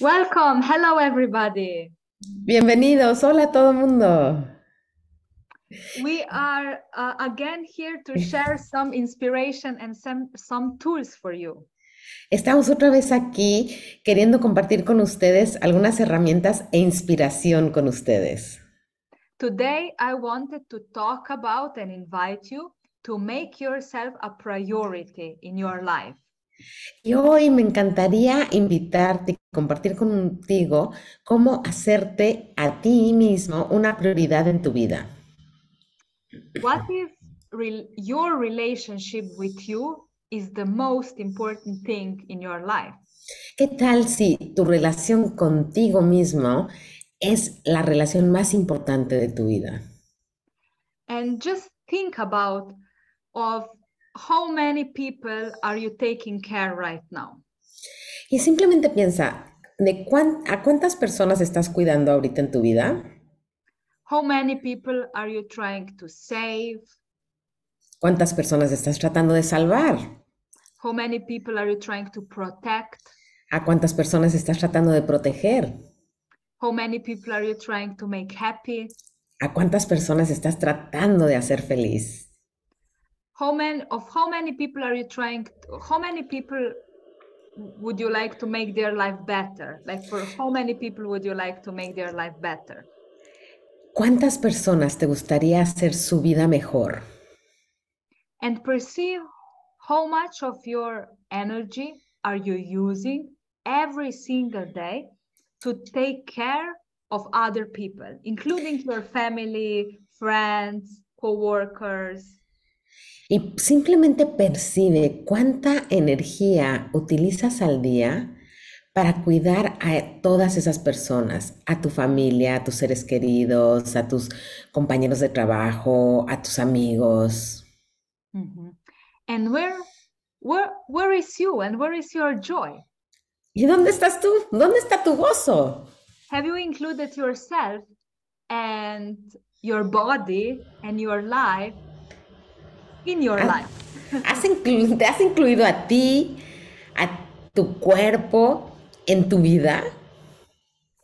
Welcome. Hello, everybody. Bienvenidos, hola a todo mundo. We are uh, again here to share some inspiration and some, some tools for you. Estamos otra vez aquí queriendo compartir con ustedes algunas herramientas e inspiración con ustedes. Today, I wanted to talk about and invite you to make yourself a priority in your life. Y hoy me encantaría invitarte y compartir contigo cómo hacerte a ti mismo una prioridad en tu vida. What if re- your relationship with you is the most important thing in your life? ¿Qué tal si tu relación contigo mismo es la relación más importante de tu vida? And just think about of how many people are you taking care right now? Y simplemente piensa, ¿de cuán- a cuántas personas estás cuidando ahorita en tu vida? How many people are you trying to save? ¿Cuántas personas estás tratando de salvar? How many people are you trying to protect? ¿A cuántas personas estás tratando de proteger? How many people are you trying to make happy? ¿A cuántas personas estás tratando de hacer feliz? How many of how many people are you trying how many people would you like to make their life better? Like for how many people would you like to make their life better? ¿Cuántas personas te gustaría hacer su vida mejor? And perceive how much of your energy are you using every single day to take care of other people, including your family, friends, co-workers. Y simplemente percibe cuánta energía utilizas al día para cuidar a todas esas personas, a tu familia, a tus seres queridos, a tus compañeros de trabajo, a tus amigos. And where, where, where is you and where is your joy? ¿Y dónde estás tú? ¿Dónde está tu gozo? Have you included yourself and your body and your life in your life? ¿Has inclu- ¿Te has incluido a ti, a tu cuerpo en tu vida?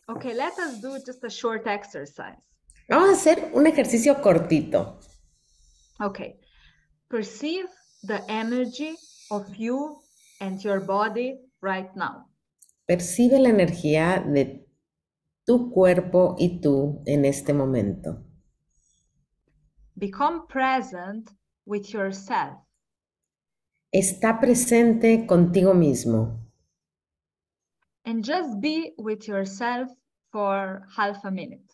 Okay, let us do just a short exercise. Vamos a hacer un ejercicio cortito. Okay, perceive the energy of you and your body right now. Percibe la energía de tu cuerpo y tú en este momento. Become present with yourself. Está presente contigo mismo and just be with yourself for half a minute.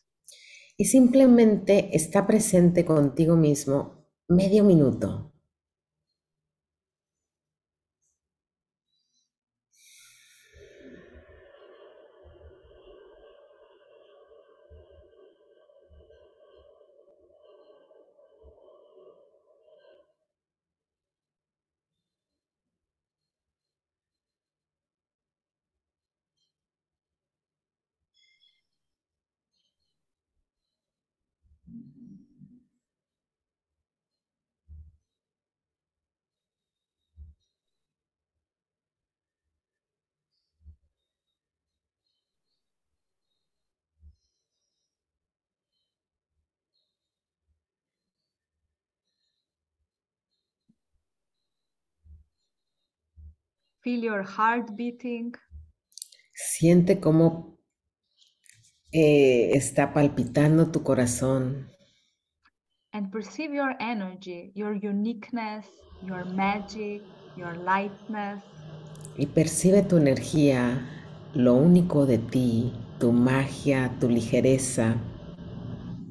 y simplemente está presente contigo mismo medio minuto. Feel your heart beating. Siente cómo eh, está palpitando tu corazón and perceive your energy, your uniqueness, your magic, your lightness, y percibe tu energía, lo único de ti, tu magia, tu ligereza.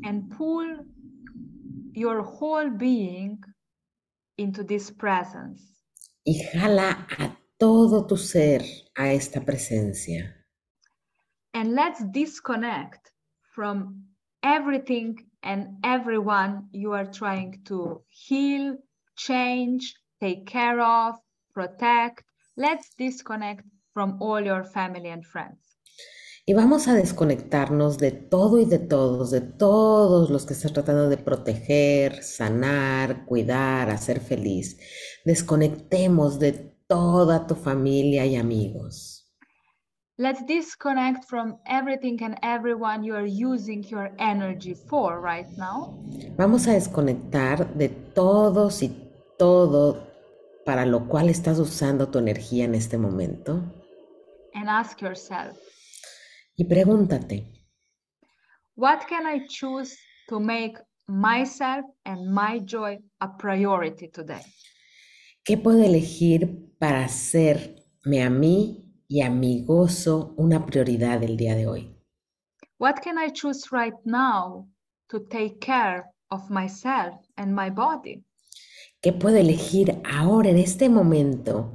and pull your whole being into this presence. y jala a todo tu ser a esta presencia. And let's disconnect from everything and everyone you are trying to heal, change, take care of, protect. Let's disconnect from all your family and friends. Y vamos a desconectarnos de todo y de todos, de todos los que estás tratando de proteger, sanar, cuidar, hacer feliz. Desconectemos de toda tu familia y amigos. Let's disconnect from everything and everyone you are using your energy for right now. Vamos a desconectar de todos y todo para lo cual estás usando tu energía en este momento. and ask yourself, Y pregúntate, what can I choose to make myself and my joy a priority today? ¿qué puedo elegir para hacerme a mí y a mi gozo una prioridad el día de hoy? What can I choose right now to take care of myself and my body? ¿Qué puedo elegir ahora en este momento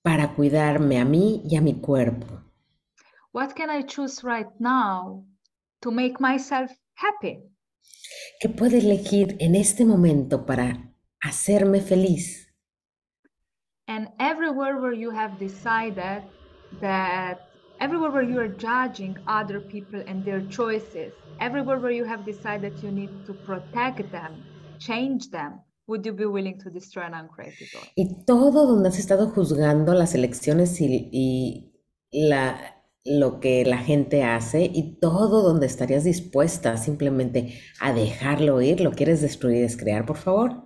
para cuidarme a mí y a mi cuerpo? What can I choose right now to make myself happy? ¿Qué puedo elegir en este momento para hacerme feliz? And everywhere where you have decided that, everywhere where you are judging other people and their choices, everywhere where you have decided you need to protect them, change them, would you be willing to destroy and uncreate it? Y todo donde has estado juzgando las elecciones y, y la, lo que la gente hace y todo donde estarías dispuesta simplemente a dejarlo ir, lo quieres destruir y descrear, por favor.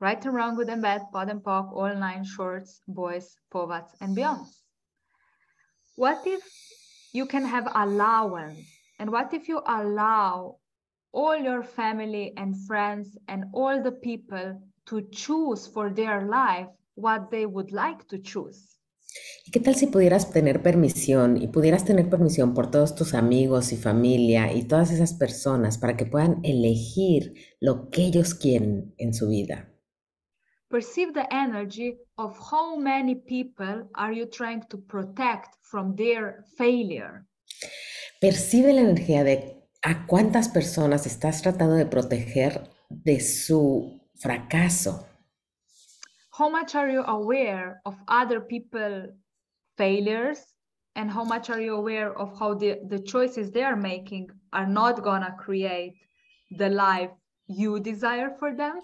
Right and wrong, good and bad, pod and poc, all nine shorts, boys, povats, and beyonds. What if you can have allowance? And what if you allow all your family and friends and all the people to choose for their life what they would like to choose? ¿Y qué tal si pudieras tener permisión y pudieras tener permisión por todos tus amigos y familia y todas esas personas para que puedan elegir lo que ellos quieren en su vida? Perceive the energy of how many people are you trying to protect from their failure? Percibe la energía de a cuántas personas estás tratando de proteger de su fracaso. how much are you aware of other people failures and how much are you aware of how the, the choices they are making are not gonna create the life you desire for them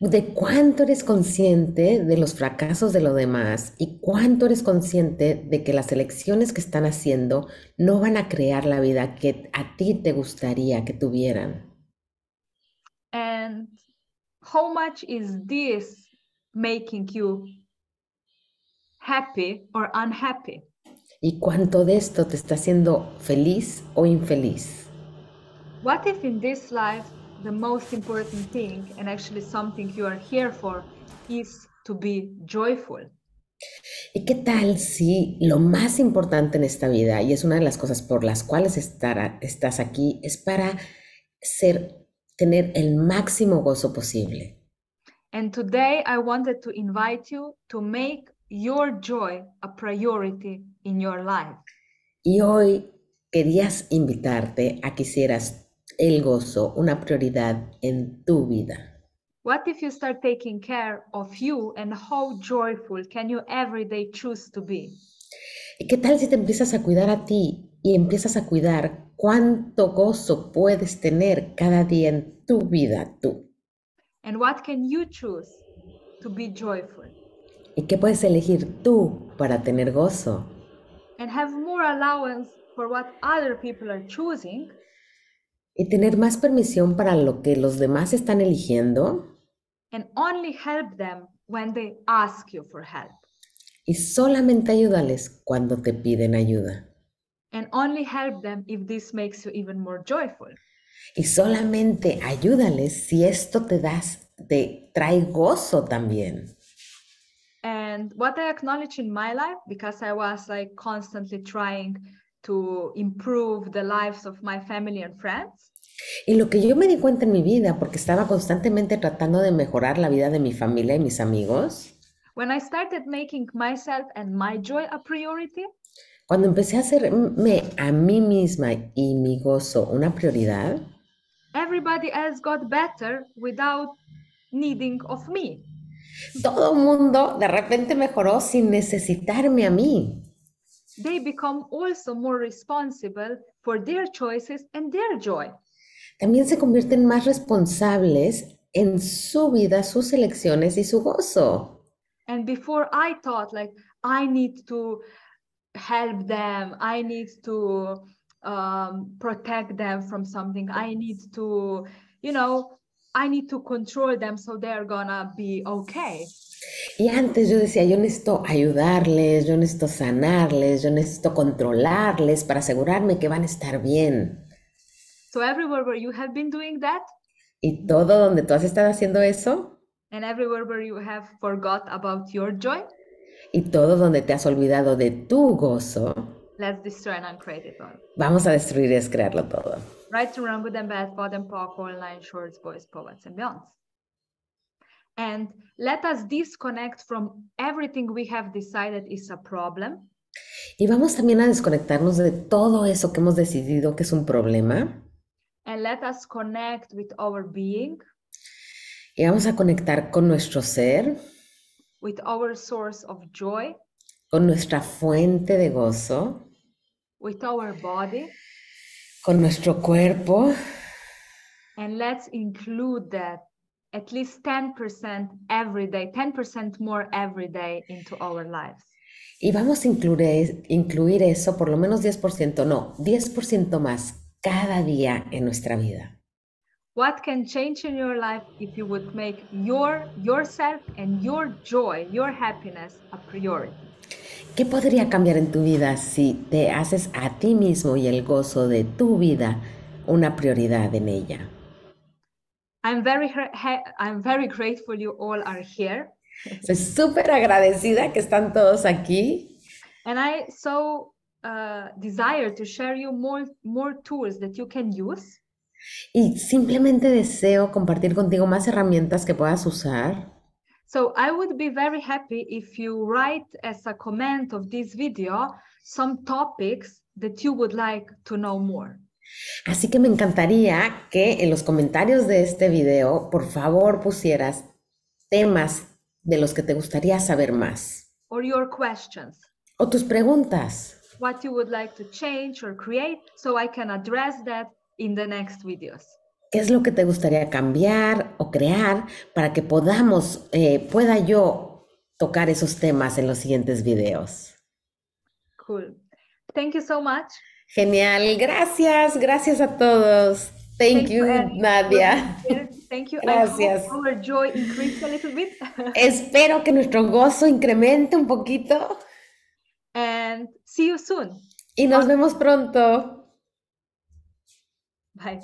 de cuánto eres consciente de los fracasos de los demás y cuánto eres consciente de que las elecciones que están haciendo no van a crear la vida que a ti te gustaría que tuvieran. and how much is this making you happy or unhappy Y cuánto de esto te está haciendo feliz o infeliz. what if in this life the most important thing and actually something you are here for is to be joyful ¿Y qué tal si lo más importante en esta vida, y es una de las cosas por las cuales estar- estás aquí, es para ser, tener el máximo gozo posible? And today I wanted to invite you to make your joy a priority in your life. Y hoy querías invitarte a que hicieras el gozo una prioridad en tu vida. What if you start taking care of you and how joyful can you every day choose to be? ¿Y qué tal si te empiezas a cuidar a ti y empiezas a cuidar cuánto gozo puedes tener cada día en tu vida tú? And what can you choose to be joyful? ¿Y qué puedes elegir tú para tener gozo? And have more allowance for what other people are choosing Y tener más permisión para lo que los demás están eligiendo and only help them when they ask you for help. y solamente ayúdales cuando te piden ayuda. And only help them if this makes you even more joyful. Y solamente ayúdales si esto te das, te trae gozo también. And what I acknowledge in my life, because I was like constantly trying to improve the lives of my family and friends, Y lo que yo me di cuenta en mi vida, porque estaba constantemente tratando de mejorar la vida de mi familia y mis amigos, when I started making myself and my joy a priority, cuando empecé a hacerme a mí misma y mi gozo una prioridad, everybody else got better without needing of me. todo el mundo de repente mejoró sin necesitarme a mí. They become also more responsible for their choices and their joy. También se convierten más responsables en su vida, sus elecciones y su gozo. And before I thought like I need to help them. I need to um, protect them from something. I need to, you know, I need to control them so they're gonna be okay. Y antes yo decía, yo necesito ayudarles, yo necesito sanarles, yo necesito controlarles para asegurarme que van a estar bien. So everywhere where you have been doing that, Y todo donde tú has estado haciendo eso, and everywhere where you have forgot about your joy, y todo donde te has olvidado de tu gozo, let's destroy and uncreate it all. vamos a destruir y descrearlo todo. Right to run good and bad, bad and power, online, shorts, boys, poets, and beyonds. And let us disconnect from everything we have decided is a problem Y vamos también a desconectarnos de todo eso que hemos decidido que es un problema. and let us connect with our being, Y vamos a conectar con nuestro ser, with our source of joy, con nuestra fuente de gozo, with our body, con nuestro cuerpo. and let's include that at least 10% every day, 10% more every day into our lives. Y vamos a incluir, incluir eso, por lo menos 10%, no, 10% más cada día en nuestra vida. What can change in your life if you would make your yourself and your joy, your happiness a priority? ¿Qué podría cambiar en tu vida si te haces a ti mismo y el gozo de tu vida una prioridad en ella? I'm very I'm very grateful you all are here, Estoy súper agradecida que están todos aquí and I so uh, desire to share you more more tools that you can use y simplemente deseo compartir contigo más herramientas que puedas usar. So I would be very happy if you write as a comment of this video some topics that you would like to know more. Así que me encantaría que en los comentarios de este video, por favor, pusieras temas de los que te gustaría saber más or your questions, o tus preguntas. what you would like to change or create so I can address that in the next videos. ¿Qué es lo que te gustaría cambiar o crear para que podamos, eh, pueda yo tocar esos temas en los siguientes videos? Cool. Thank you so much. Genial, gracias, gracias a todos. Thank, you, Nadia. Thank you. Gracias. I hope our joy increased a little bit. Espero que nuestro gozo incremente un poquito and see you soon. y nos vemos pronto. Bye.